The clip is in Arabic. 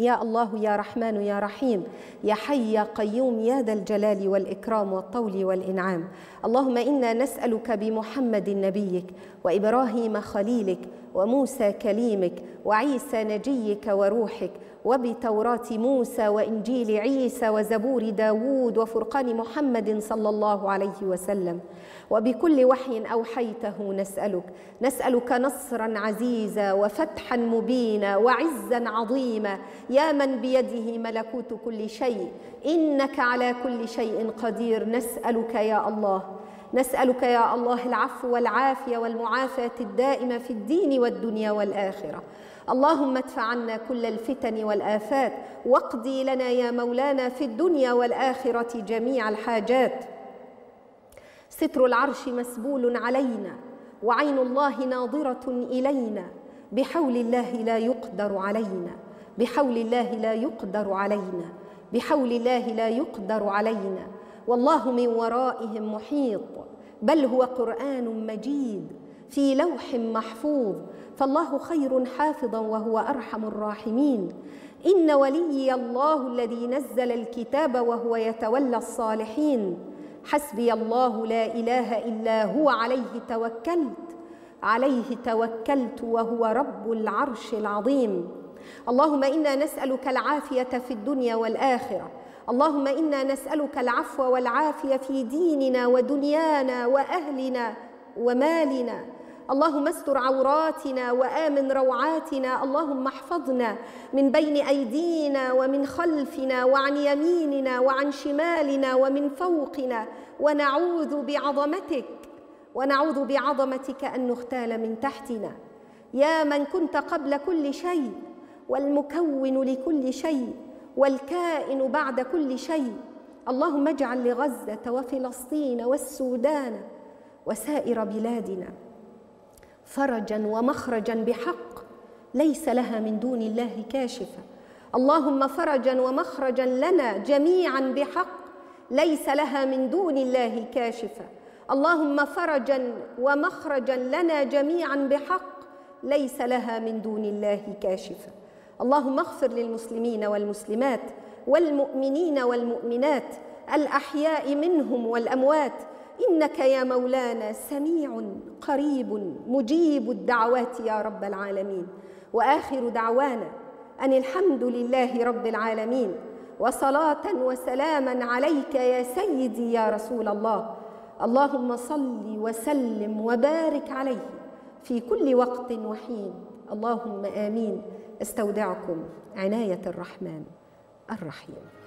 يا الله يا رحمن يا رحيم يا حي يا قيوم يا ذا الجلال والإكرام والطول والإنعام. اللهم إنا نسألك بمحمد نبيك وإبراهيم خليلك وموسى كليمك وعيسى نجيك وروحك وبتوراة موسى وإنجيل عيسى وزبور داود وفرقان محمد صلى الله عليه وسلم. وبكل وحي أوحيته نسألك نسألك نصرا عزيزا وفتحا مبينا وعزا عظيما. يا من بيده ملكوت كل شيء إنك على كل شيء قدير. نسألك يا الله نسألك يا الله العفو والعافية والمعافاة الدائمة في الدين والدنيا والآخرة. اللهم ادفع عنا كل الفتن والآفات واقضي لنا يا مولانا في الدنيا والآخرة جميع الحاجات. ستر العرش مسبول علينا وعين الله ناظرة إلينا. بحول الله لا يقدر علينا. بحول الله لا يقدر علينا. بحول الله لا يقدر علينا. والله من ورائهم محيط بل هو قرآن مجيد في لوح محفوظ فالله خير حافظا وهو أرحم الراحمين. إن وليي الله الذي نزل الكتاب وهو يتولى الصالحين. حسبي الله لا إله إلا هو عليه توكلت عليه توكلت وهو رب العرش العظيم. اللهم إنا نسألك العافية في الدنيا والآخرة اللهم إنا نسألك العفو والعافية في ديننا ودنيانا وأهلنا ومالنا. اللهم استر عوراتنا وآمن روعاتنا. اللهم احفظنا من بين أيدينا ومن خلفنا وعن يميننا وعن شمالنا ومن فوقنا. ونعوذ بعظمتك ونعوذ بعظمتك أن نغتال من تحتنا. يا من كنت قبل كل شيء والمكون لكل شيء. والكائن بعد كل شيء. اللهم اجعل لغزة وفلسطين والسودان وسائر بلادنا فرجا ومخرجا بحق ليس لها من دون الله كاشفة. اللهم فرجا ومخرجا لنا جميعا بحق ليس لها من دون الله كاشفة. اللهم فرجا ومخرجا لنا جميعا بحق ليس لها من دون الله كاشفة. اللهم اغفر للمسلمين والمسلمات والمؤمنين والمؤمنات الأحياء منهم والأموات إنك يا مولانا سميع قريب مجيب الدعوات يا رب العالمين وآخر دعوانا أن الحمد لله رب العالمين وصلاة وسلاما عليك يا سيدي يا رسول الله اللهم صل وسلم وبارك عليه في كل وقت وحين اللهم آمين. استودعكم عناية الرحمن الرحيم.